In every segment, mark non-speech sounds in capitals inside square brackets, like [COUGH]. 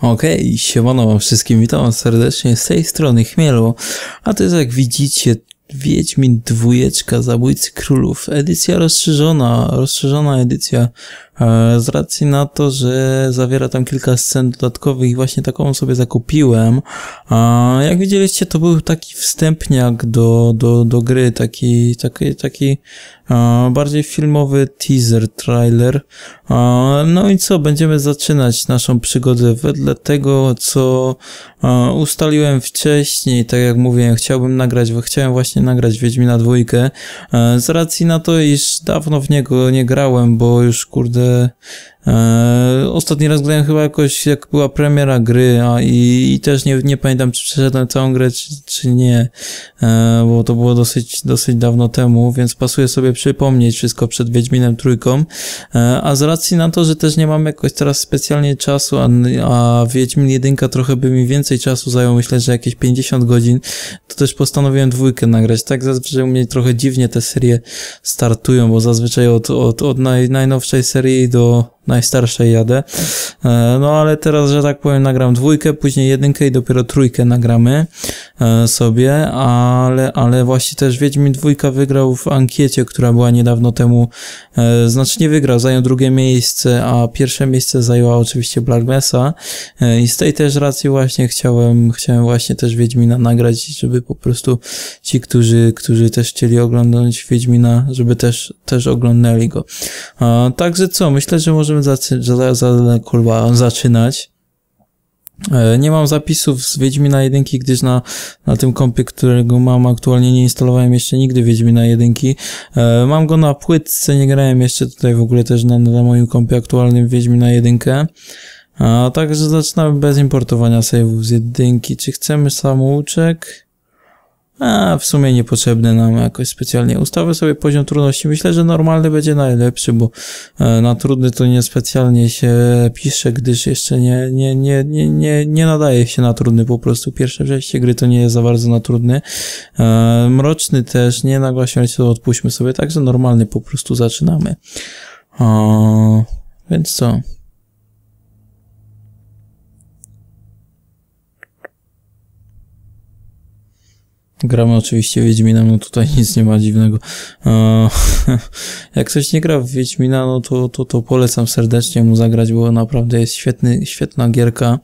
Okej, okay, siemano wszystkim, witam serdecznie z tej strony Chmielu, a to jest jak widzicie Wiedźmin dwójeczka, Zabójcy Królów, edycja rozszerzona, rozszerzona edycja z racji na to, że zawiera tam kilka scen dodatkowych i właśnie taką sobie zakupiłem. Jak widzieliście, to był taki wstępniak do, do, do gry, taki, taki, taki bardziej filmowy teaser, trailer. No i co, będziemy zaczynać naszą przygodę wedle tego, co ustaliłem wcześniej, tak jak mówiłem, chciałbym nagrać, chciałem właśnie nagrać Wiedźmina dwójkę, z racji na to, iż dawno w niego nie grałem, bo już kurde äh, ostatni raz grałem chyba jakoś, jak była premiera gry, a i, i też nie, nie pamiętam, czy przeszedłem całą grę, czy, czy nie, e, bo to było dosyć, dosyć dawno temu, więc pasuje sobie przypomnieć wszystko przed Wiedźminem trójką, e, a z racji na to, że też nie mam jakoś teraz specjalnie czasu, a, a Wiedźmin jedynka trochę by mi więcej czasu zajął, myślę, że jakieś 50 godzin, to też postanowiłem dwójkę nagrać. Tak zazwyczaj u mnie trochę dziwnie te serie startują, bo zazwyczaj od, od, od naj, najnowszej serii do najstarszej jadę. E, no ale teraz, że tak powiem, nagram dwójkę, później jedynkę i dopiero trójkę nagramy e, sobie, ale, ale właśnie też Wiedźmin dwójka wygrał w ankiecie, która była niedawno temu, e, znaczy nie wygrał, zajął drugie miejsce, a pierwsze miejsce zajęła oczywiście Black Mesa i z tej też racji właśnie chciałem, chciałem właśnie też Wiedźmina nagrać, żeby po prostu ci, którzy, którzy też chcieli oglądać Wiedźmina, żeby też, też oglądali go. Także co, myślę, że możemy możemy za, za, kurwa, zaczynać. E, nie mam zapisów z Wiedźmina 1, gdyż na, na tym kompie, którego mam aktualnie nie instalowałem jeszcze nigdy Wiedźmina 1. E, mam go na płytce, nie grałem jeszcze tutaj w ogóle też na, na moim kompie aktualnym Wiedźmina 1. A także zaczynamy bez importowania save'ów z jedynki. Czy chcemy samouczek? A w sumie niepotrzebne nam jakoś specjalnie. Ustawę sobie poziom trudności. Myślę, że normalny będzie najlepszy, bo e, na trudny to niespecjalnie się pisze, gdyż jeszcze nie, nie, nie, nie, nie, nie nadaje się na trudny po prostu. Pierwsze przejście gry to nie jest za bardzo na trudny. E, mroczny też, nie nagła śmierć, to odpuśćmy sobie. Także normalny po prostu zaczynamy. O, więc co? Gramy oczywiście Wiedźmina, no tutaj [LAUGHS] nic nie ma dziwnego. [LAUGHS] Jak ktoś nie gra w Wiedźmina, no to, to, to polecam serdecznie mu zagrać, bo naprawdę jest świetny, świetna gierka.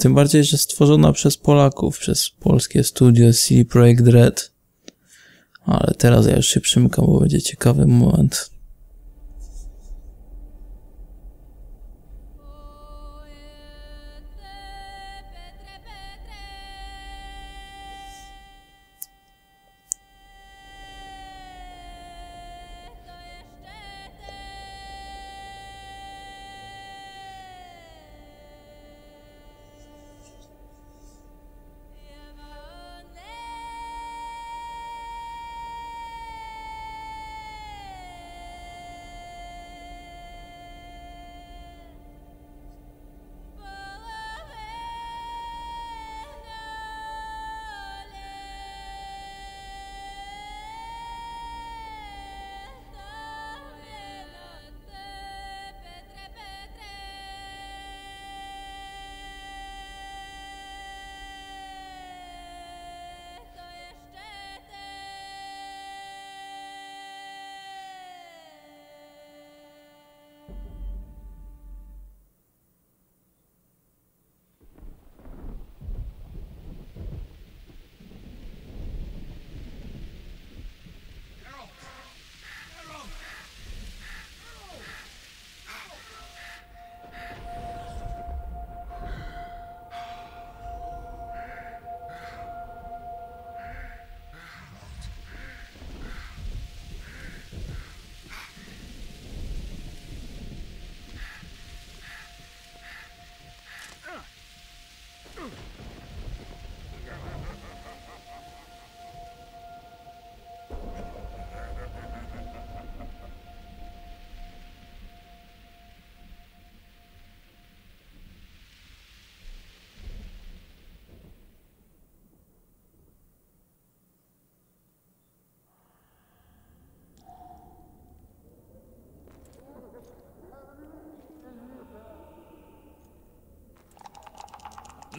Tym bardziej, że stworzona przez Polaków, przez polskie studio CD Projekt Red. Ale teraz ja już się przymykam, bo będzie ciekawy moment.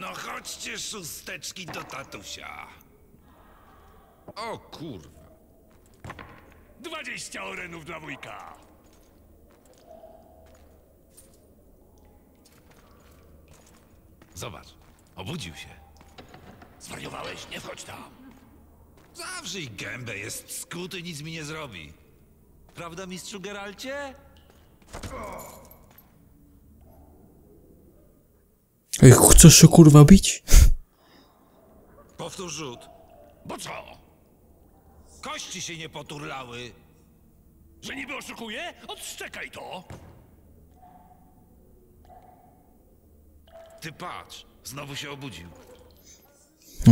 No chodźcie, szósteczki, do tatusia. O kurwa. 20 orenów dla wujka. Zobacz, obudził się. Zwariowałeś? Nie wchodź tam. Zawrzyj gębę, jest skuty, nic mi nie zrobi. Prawda, mistrzu Geralcie? Ej, chcesz się kurwa bić? Powtórz rzut. Bo co? Kości się nie poturlały. Że niby oszukuję? Odszczekaj to. Ty patrz, znowu się obudził.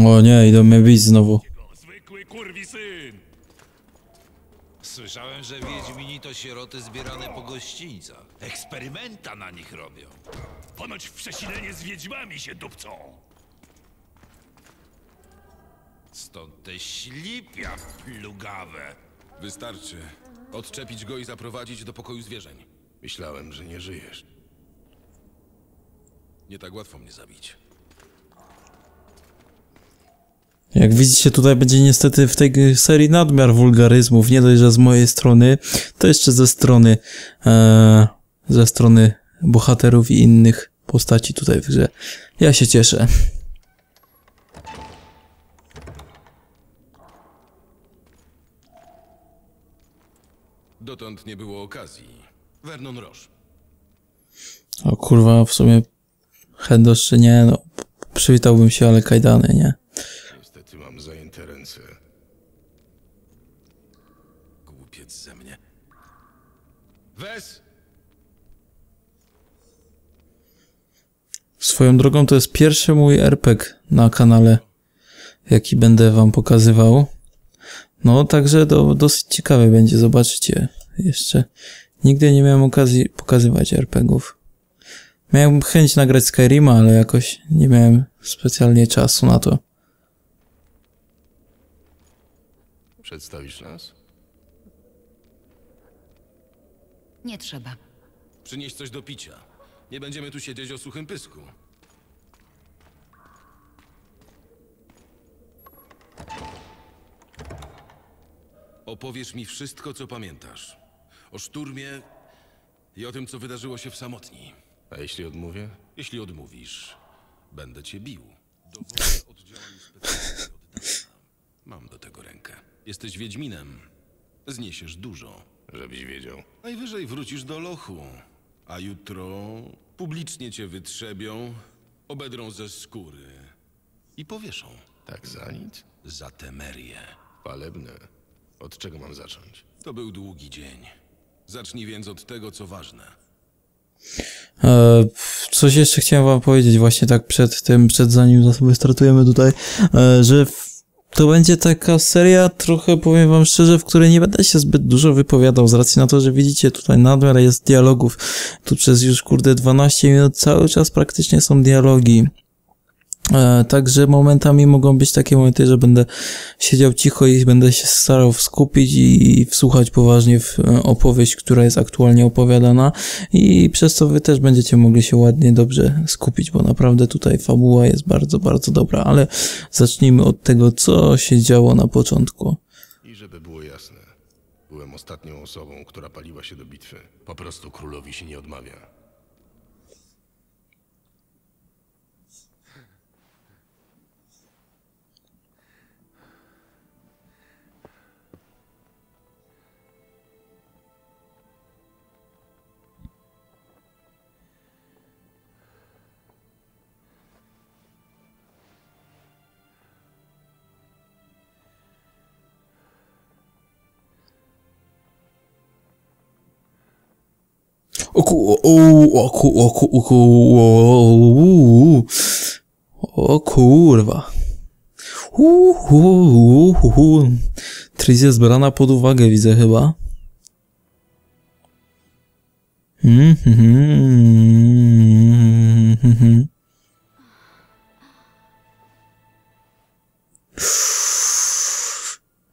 O nie, idą mnie bić znowu. Zwykły kurwi syn. Słyszałem, że Wiedźmini to sieroty zbierane po gościńcach. Eksperymenta na nich robią. Ponoć w przesilenie z wiedźmami się dupcą. Stąd te ślipia plugawe. Wystarczy. Odczepić go i zaprowadzić do pokoju zwierzeń. Myślałem, że nie żyjesz. Nie tak łatwo mnie zabić. Jak widzicie, tutaj będzie niestety w tej serii nadmiar wulgaryzmów. Nie dość, że z mojej strony, to jeszcze ze strony, e, ze strony bohaterów i innych postaci tutaj w grze. Ja się cieszę. Dotąd nie było okazji. Vernon Roche. O kurwa, w sumie Hendosz czy nie, no przywitałbym się, ale kajdany, nie? Niestety mam zajęte ręce. Głupiec ze mnie. Wes! Swoją drogą to jest pierwszy mój RPG na kanale, jaki będę wam pokazywał. No, także to dosyć ciekawe będzie, zobaczycie. Jeszcze nigdy nie miałem okazji pokazywać RPGów. Miałem chęć nagrać Skyrima, ale jakoś nie miałem specjalnie czasu na to. Przedstawisz nas? Nie trzeba. Przynieś coś do picia. Nie będziemy tu siedzieć o suchym pysku. Opowiesz mi wszystko, co pamiętasz. O szturmie i o tym, co wydarzyło się w samotni. A jeśli odmówię? Jeśli odmówisz, będę cię bił. Dowodzę oddziałami specjalnymi od dawna. Mam do tego rękę. Jesteś Wiedźminem. Zniesiesz dużo. Żebyś wiedział. Najwyżej wrócisz do lochu. A jutro publicznie cię wytrzebią, obedrą ze skóry i powieszą. Tak za nic? Za temerię. Palebne. Od czego mam zacząć? To był długi dzień. Zacznij więc od tego, co ważne. E, coś jeszcze chciałem wam powiedzieć właśnie tak przed tym, przed zanim sobie startujemy tutaj, e, że w, to będzie taka seria trochę, powiem wam szczerze, w której nie będę się zbyt dużo wypowiadał z racji na to, że widzicie tutaj nadmiar jest dialogów. Tu przez już kurde 12 minut cały czas praktycznie są dialogi. E, Także momentami mogą być takie momenty, że będę siedział cicho i będę się starał skupić i wsłuchać poważnie w e, opowieść, która jest aktualnie opowiadana i przez to wy też będziecie mogli się ładnie, dobrze skupić, bo naprawdę tutaj fabuła jest bardzo, bardzo dobra, ale zacznijmy od tego, co się działo na początku. I żeby było jasne, byłem ostatnią osobą, która paliła się do bitwy. Po prostu królowi się nie odmawia. O ku, o, o ku, o ku, o ku, o, o kurwa. Tris jest brana pod uwagę, widzę chyba. Mhm.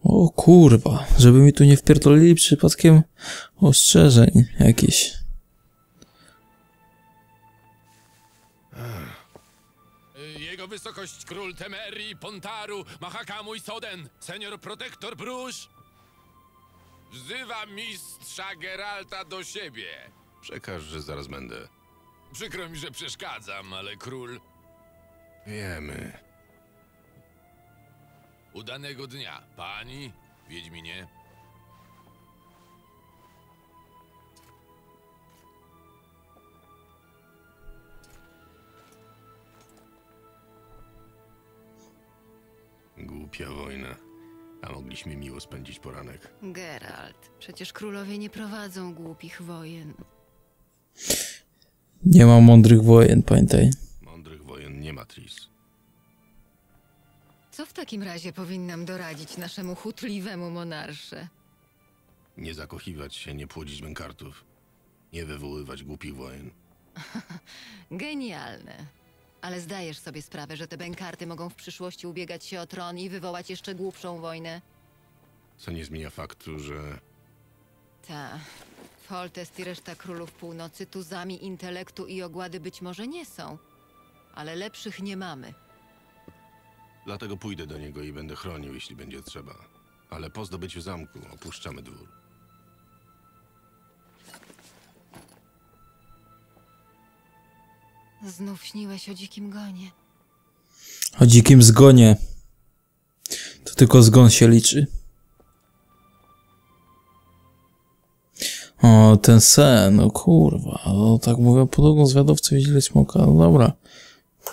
O kurwa, żeby mi tu nie wpierdolili przypadkiem ostrzeżeń jakichś. Wysokość król Temerii, Pontaru, Mahakamu i Soden, senior protektor Brusz, wzywa mistrza Geralta do siebie. Przekaż, że zaraz będę. Przykro mi, że przeszkadzam, ale król Wiemy. udanego dnia. Pani, Wiedźminie. Głupia wojna. A mogliśmy miło spędzić poranek. Geralt, przecież królowie nie prowadzą głupich wojen. Nie ma mądrych wojen, pamiętaj. Mądrych wojen nie ma, Tris. Co w takim razie powinnam doradzić naszemu chutliwemu monarsze? Nie zakochiwać się, nie płodzić bękartów. Nie wywoływać głupich wojen. [LAUGHS] Genialne. Ale zdajesz sobie sprawę, że te bękarty mogą w przyszłości ubiegać się o tron i wywołać jeszcze głupszą wojnę? Co nie zmienia faktu, że Ta. Foltest i reszta królów północy tuzami intelektu i ogłady być może nie są. Ale lepszych nie mamy. Dlatego pójdę do niego i będę chronił, jeśli będzie trzeba. Ale po zdobyciu zamku opuszczamy dwór. Znów śniłeś o dzikim gonie. O dzikim zgonie. To tylko zgon się liczy. O, ten sen, o kurwa. No, tak mówią podobno zwiadowcy widzieli smoka. No dobra.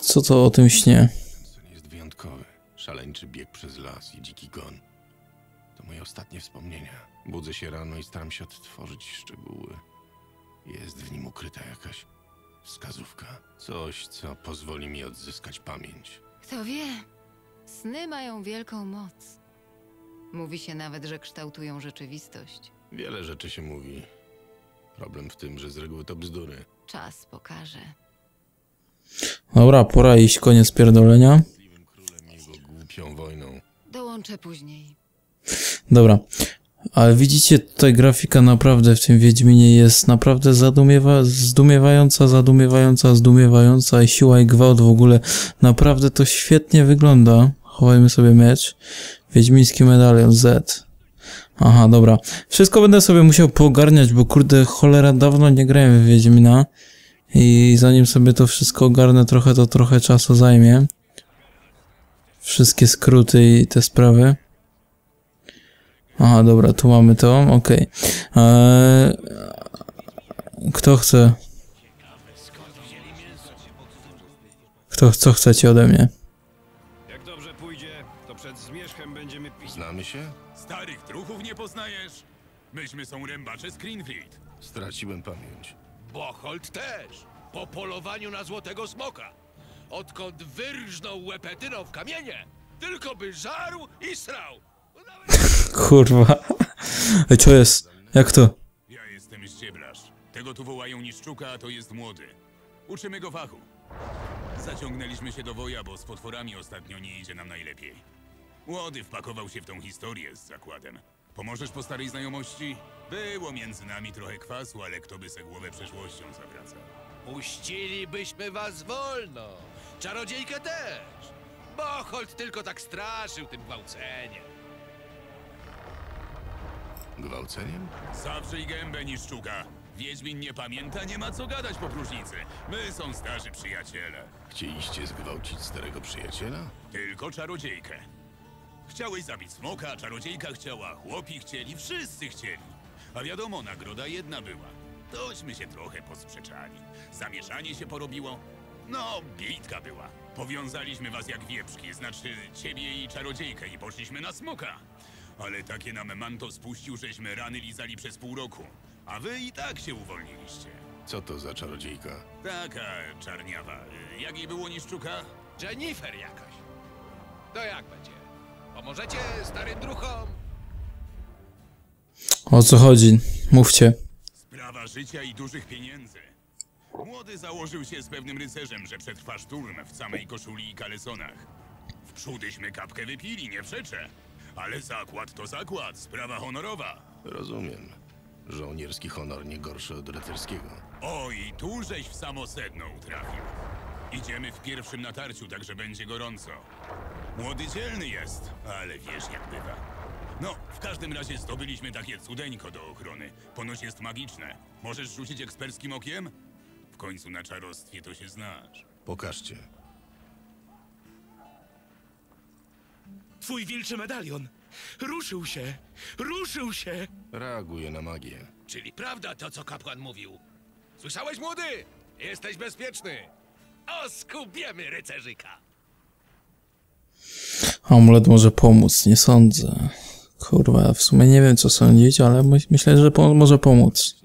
Co to o tym śnie? Sen jest wyjątkowy. Szaleńczy bieg przez las i dziki gon. To moje ostatnie wspomnienia. Budzę się rano i staram się odtworzyć szczegóły. Jest w nim ukryta jakaś wskazówka. Coś, co pozwoli mi odzyskać pamięć. Kto wie, sny mają wielką moc. Mówi się nawet, że kształtują rzeczywistość. Wiele rzeczy się mówi. Problem w tym, że z reguły to bzdury. Czas pokaże. Dobra, pora iść, koniec pierdolenia. Zliwym królem i jego głupią wojną. Dołączę później. Dobra. Ale widzicie, tutaj grafika naprawdę w tym Wiedźminie jest naprawdę zadumiewa zdumiewająca, zadumiewająca, zdumiewająca i siła i gwałt w ogóle. Naprawdę to świetnie wygląda. Chowajmy sobie miecz. Wiedźmiński medalion Z. Aha, dobra. Wszystko będę sobie musiał poogarniać, bo kurde, cholera, dawno nie grałem w Wiedźmina. I zanim sobie to wszystko ogarnę trochę, to trochę czasu zajmie. Wszystkie skróty i te sprawy. Aha, dobra, tu mamy to, okej. Eee, Kto chce? Kto, co chcecie ode mnie? Jak dobrze pójdzie, to przed zmierzchem będziemy pić. Znamy się? Starych truchów nie poznajesz? Myśmy są rębacze z Greenfleet. Straciłem pamięć. Bocholt też. Po polowaniu na złotego smoka. Odkąd wyrżnął łepetyną w kamienie, tylko by żarł i srał. [LAUGHS] Kurwa. Ej, co jest? Jak to? Ja jestem ścieblarz. Tego tu wołają niszczuka, a to jest młody. Uczymy go fachu. Zaciągnęliśmy się do woja, bo z potworami ostatnio nie idzie nam najlepiej. Młody wpakował się w tą historię z zakładem. Pomożesz po starej znajomości? Było między nami trochę kwasu, ale kto by se głowę przeszłością zawracał? Puścilibyśmy was wolno. Czarodziejkę też. Bocholt tylko tak straszył tym gwałceniem. Gwałceniem? Zawrzyj gębę, niszczuka. Wiedźmin nie pamięta, nie ma co gadać po próżnicy. My są starzy przyjaciele. Chcieliście zgwałcić starego przyjaciela? Tylko czarodziejkę. Chciałeś zabić smoka, czarodziejka chciała, chłopi chcieli, wszyscy chcieli. A wiadomo, nagroda jedna była. Tośmy się trochę posprzeczali. Zamieszanie się porobiło. No, bitka była. Powiązaliśmy was jak wieprzki, znaczy ciebie i czarodziejkę i poszliśmy na smoka. Ale takie nam manto spuścił, żeśmy rany lizali przez pół roku. A wy i tak się uwolniliście. Co to za czarodziejka? Taka czarniawa. Jak jej było niszczuka? Jennifer jakaś. To jak będzie? Pomożecie starym druchom? O co chodzi? Mówcie. Sprawa życia i dużych pieniędzy. Młody założył się z pewnym rycerzem, że przetrwa szturm w samej koszuli i kalesonach. Wprzódyśmy kapkę wypili, nie przeczę. Ale zakład to zakład, sprawa honorowa. Rozumiem. Żołnierski honor nie gorszy od rycerskiego. O, i tu żeś w samo sedno utrafił. Idziemy w pierwszym natarciu, także będzie gorąco. Młody dzielny jest, ale wiesz jak bywa. No, w każdym razie zdobyliśmy takie cudeńko do ochrony. Ponoć jest magiczne. Możesz rzucić eksperckim okiem? W końcu na czarostwie to się znasz. Pokażcie. Twój wilczy medalion. Ruszył się. Ruszył się. Reaguje na magię. Czyli prawda to, co kapłan mówił. Słyszałeś, młody? Jesteś bezpieczny. Oskubiemy rycerzyka. Amulet może pomóc, nie sądzę. Kurwa, w sumie nie wiem co sądzić, ale my, myślę, że po, może pomóc.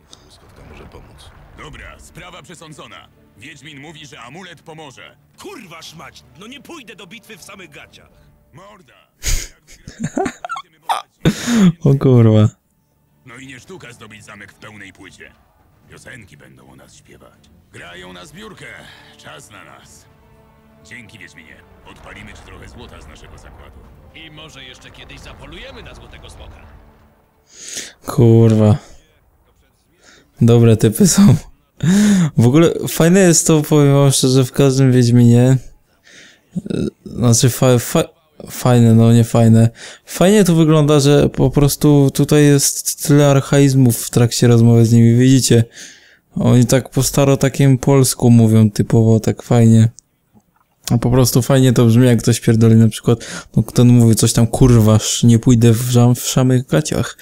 Może pomóc. Dobra, sprawa przesądzona. Wiedźmin mówi, że amulet pomoże. Kurwa szmać, no nie pójdę do bitwy w samych gaciach. [LAUGHS] O kurwa. No i nie sztuka zdobyć zamek w pełnej płycie. Piosenki będą o nas śpiewać. Grają na zbiórkę. Czas na nas. Dzięki, Wiedźminie. Odpalimy ci trochę złota z naszego zakładu. I może jeszcze kiedyś zapolujemy na złotego smoka. Kurwa. Dobre typy są. W ogóle fajne jest to, powiem wam szczerze, w każdym Wiedźminie. Znaczy, fa, fa, fajne, no nie fajne. Fajnie to wygląda, że po prostu tutaj jest tyle archaizmów w trakcie rozmowy z nimi, widzicie? Oni tak po staro takim polsku mówią typowo, tak fajnie. A po prostu fajnie to brzmi, jak ktoś pierdoli na przykład, no kto mówi coś tam, kurwasz, nie pójdę w, żam, w szamych gaciach.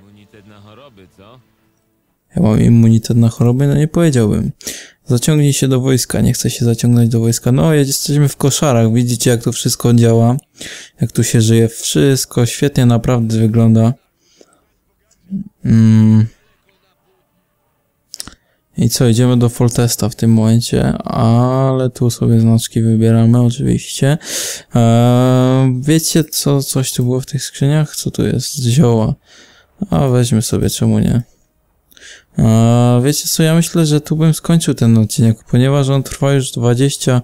Immunitet na choroby, co? Ja mam immunitet na choroby? No nie powiedziałbym. Zaciągnij się do wojska, nie chcę się zaciągnąć do wojska. No, jesteśmy w koszarach, widzicie jak to wszystko działa, jak tu się żyje. Wszystko świetnie naprawdę wygląda. Mm. I co, idziemy do Foltesta w tym momencie, ale tu sobie znaczki wybieramy oczywiście. Eee, wiecie co, coś tu było w tych skrzyniach? Co tu jest? Zioła. A weźmy sobie, czemu nie? A wiecie co, ja myślę, że tu bym skończył ten odcinek, ponieważ on trwa już 20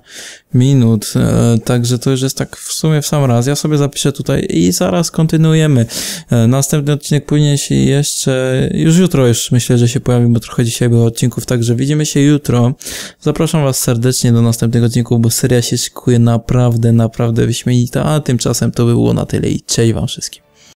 minut, e, także to już jest tak w sumie w sam raz. Ja sobie zapiszę tutaj i zaraz kontynuujemy. E, następny odcinek powinien się jeszcze, już jutro już myślę, że się pojawi, bo trochę dzisiaj było odcinków, także widzimy się jutro. Zapraszam was serdecznie do następnego odcinku, bo seria się szykuje naprawdę, naprawdę wyśmienita, a tymczasem to by było na tyle i cześć wam wszystkim.